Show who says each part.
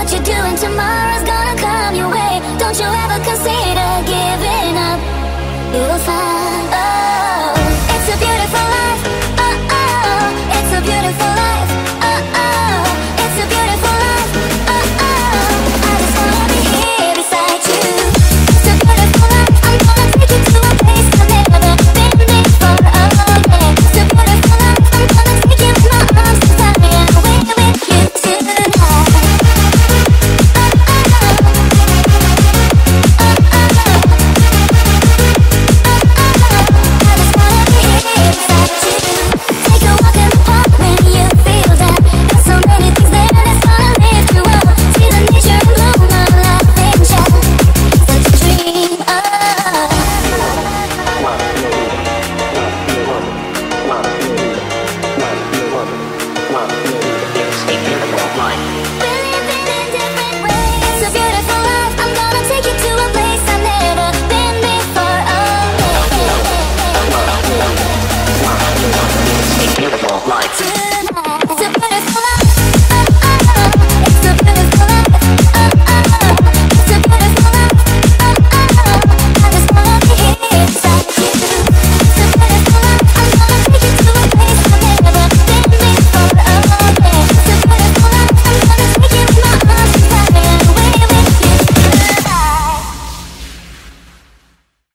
Speaker 1: what you're doing tomorrow's